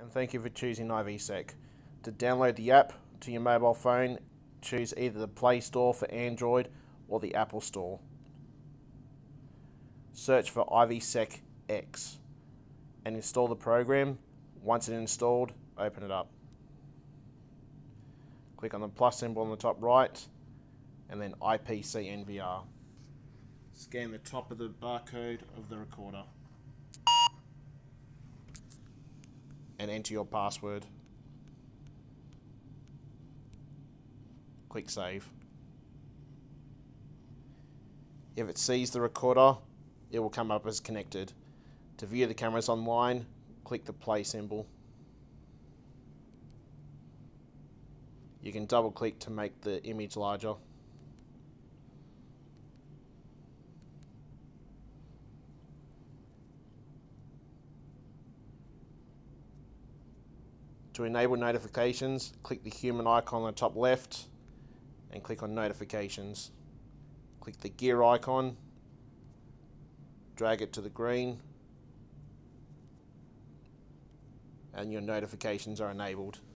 and thank you for choosing IVSec. To download the app to your mobile phone, choose either the Play Store for Android or the Apple Store. Search for IVSec X and install the program. Once it's installed, open it up. Click on the plus symbol on the top right and then IPC NVR. Scan the top of the barcode of the recorder. And enter your password. Click Save. If it sees the recorder, it will come up as connected. To view the cameras online, click the play symbol. You can double click to make the image larger. To enable notifications, click the human icon on the top left and click on notifications. Click the gear icon, drag it to the green, and your notifications are enabled.